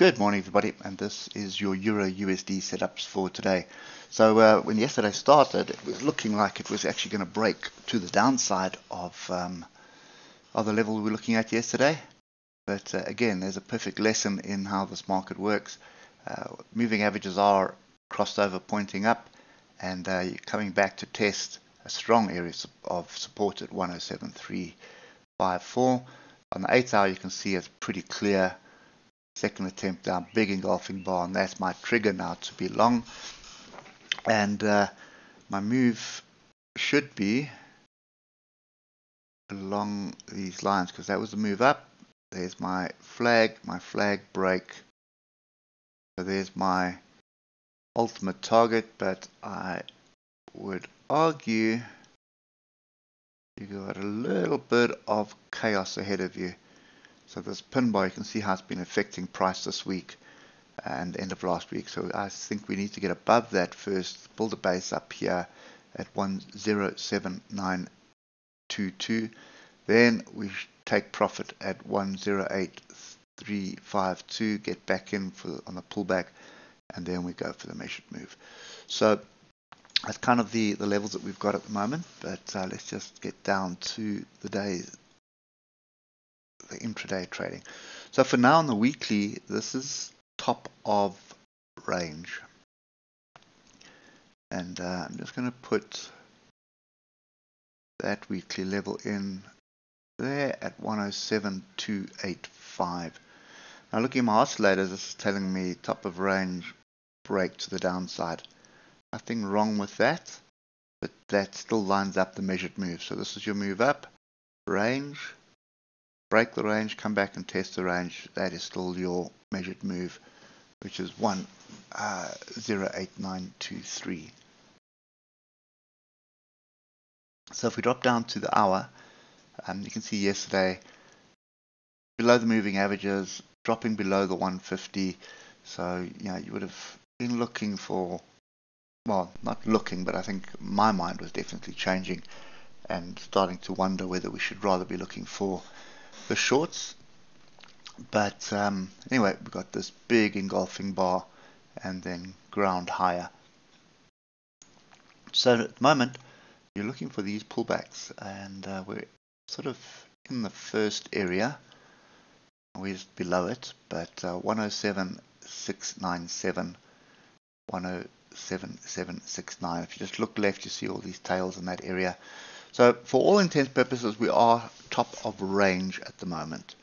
Good morning everybody and this is your Euro USD setups for today. So uh, when yesterday started it was looking like it was actually going to break to the downside of, um, of the level we were looking at yesterday. But uh, again there's a perfect lesson in how this market works. Uh, moving averages are crossed over pointing up and uh, you're coming back to test a strong area of support at 107.354. On the 8 hour you can see it's pretty clear second attempt down, big engulfing bar, and that's my trigger now to be long. And uh, my move should be along these lines because that was the move up. There's my flag, my flag break. So there's my ultimate target, but I would argue you got a little bit of chaos ahead of you. So this pin bar, you can see how it's been affecting price this week and end of last week. So I think we need to get above that first, build a base up here at 107922. Then we take profit at 108352, get back in for on the pullback, and then we go for the measured move. So that's kind of the, the levels that we've got at the moment, but uh, let's just get down to the days the intraday trading. So for now on the weekly, this is top of range. And uh, I'm just going to put that weekly level in there at 107.285. Now looking at my oscillators, this is telling me top of range break to the downside. Nothing wrong with that, but that still lines up the measured move. So this is your move up, range, break the range, come back and test the range. That is still your measured move, which is 108923. Uh, so if we drop down to the hour, um, you can see yesterday below the moving averages, dropping below the 150. So, you know, you would have been looking for, well, not looking, but I think my mind was definitely changing and starting to wonder whether we should rather be looking for the shorts. But um, anyway, we've got this big engulfing bar and then ground higher. So at the moment, you're looking for these pullbacks and uh, we're sort of in the first area. We're just below it, but uh, 107.697, 107.769. If you just look left, you see all these tails in that area. So for all intents and purposes, we are top of range at the moment.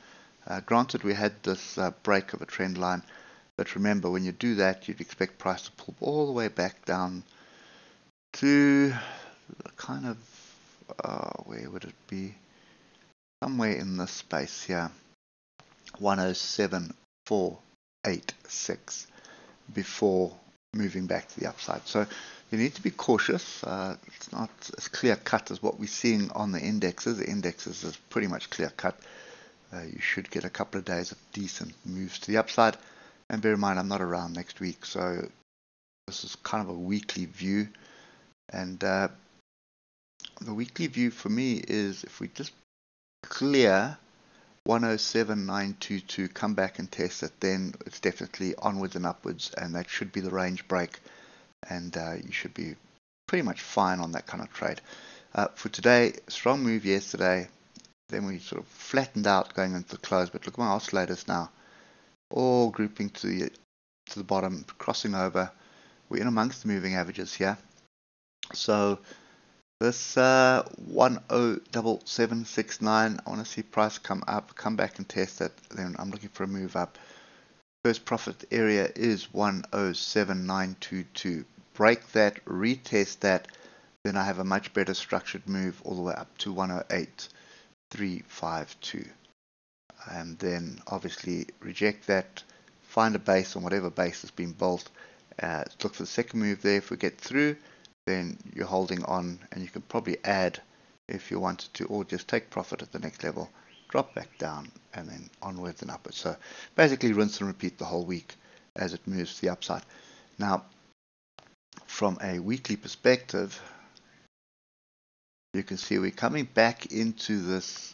Uh, granted, we had this uh, break of a trend line, but remember, when you do that, you'd expect price to pull all the way back down to kind of, uh, where would it be? Somewhere in this space here, 107.486 before moving back to the upside. So you need to be cautious. Uh, it's not as clear cut as what we're seeing on the indexes. The indexes is pretty much clear cut. Uh, you should get a couple of days of decent moves to the upside. And bear in mind, I'm not around next week, so this is kind of a weekly view. And uh, the weekly view for me is if we just clear 107.922, come back and test it, then it's definitely onwards and upwards, and that should be the range break and uh, you should be pretty much fine on that kind of trade. Uh, for today, strong move yesterday, then we sort of flattened out going into the close, but look at my oscillators now, all grouping to the, to the bottom, crossing over. We're in amongst the moving averages here. So this uh, 107769, I want to see price come up, come back and test it. Then I'm looking for a move up. First profit area is 107922 break that, retest that, then I have a much better structured move all the way up to 108.352. And then obviously reject that, find a base on whatever base has been built. Uh, look for the second move there. If we get through, then you're holding on and you can probably add if you wanted to, or just take profit at the next level, drop back down, and then onwards and upwards. So basically rinse and repeat the whole week as it moves to the upside. Now, from a weekly perspective, you can see we're coming back into this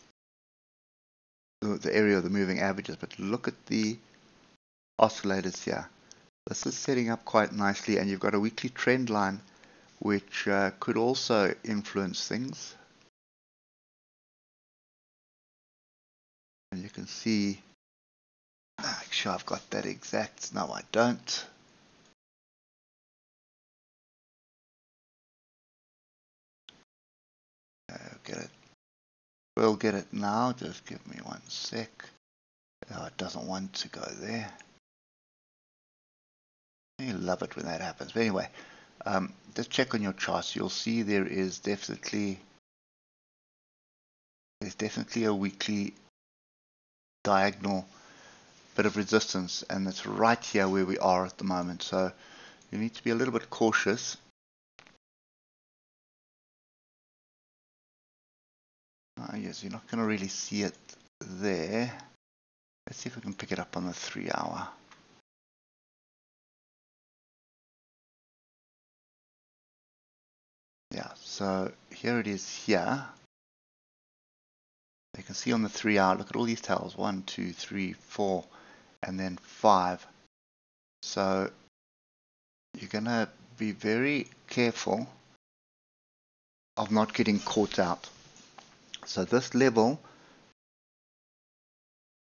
the area of the moving averages, but look at the oscillators here. This is setting up quite nicely and you've got a weekly trend line which uh, could also influence things. And you can see, make sure I've got that exact, no I don't. Uh, get it. We'll get it now, just give me one sec. Oh, it doesn't want to go there. You love it when that happens. But anyway, um, just check on your charts. You'll see there is definitely there's definitely a weekly diagonal bit of resistance, and it's right here where we are at the moment. So you need to be a little bit cautious. Oh, yes, you're not going to really see it there. Let's see if we can pick it up on the three hour. Yeah, so here it is here. You can see on the three hour, look at all these tails, one, two, three, four, and then five. So you're going to be very careful of not getting caught out. So this level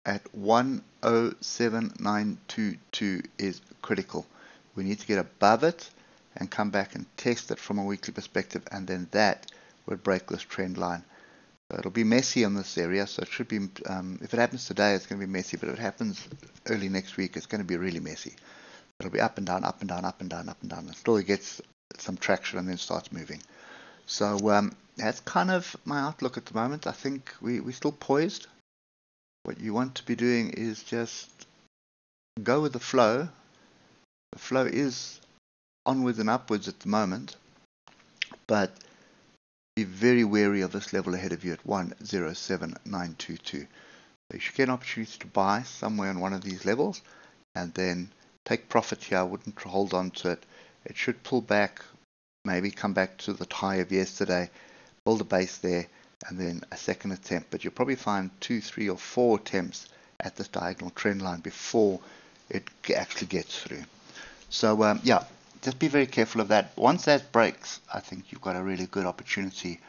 at 107922 is critical. We need to get above it and come back and test it from a weekly perspective and then that would break this trend line. It'll be messy in this area so it should be, um, if it happens today it's going to be messy but if it happens early next week it's going to be really messy. It'll be up and down, up and down, up and down, up and down until it gets some traction and then starts moving. So um, that's kind of my outlook at the moment. I think we, we're still poised. What you want to be doing is just go with the flow. The flow is onwards and upwards at the moment, but be very wary of this level ahead of you at 107922. So you should get an opportunity to buy somewhere on one of these levels and then take profit here. I wouldn't hold on to it. It should pull back, maybe come back to the high of yesterday, build a base there, and then a second attempt. But you'll probably find two, three, or four attempts at this diagonal trend line before it actually gets through. So um, yeah, just be very careful of that. Once that breaks, I think you've got a really good opportunity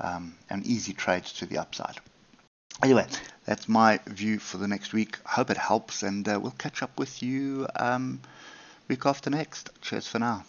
um, and easy trades to the upside. Anyway, that's my view for the next week. I hope it helps, and uh, we'll catch up with you um, week after next. Cheers for now.